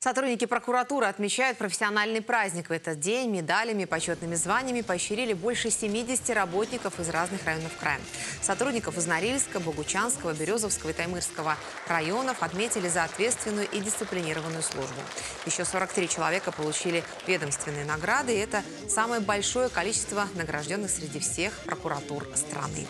Сотрудники прокуратуры отмечают профессиональный праздник. В этот день медалями, почетными званиями поощрили больше 70 работников из разных районов края. Сотрудников из Норильска, Богучанского, Березовского и Таймырского районов отметили за ответственную и дисциплинированную службу. Еще 43 человека получили ведомственные награды, и это самое большое количество награжденных среди всех прокуратур страны.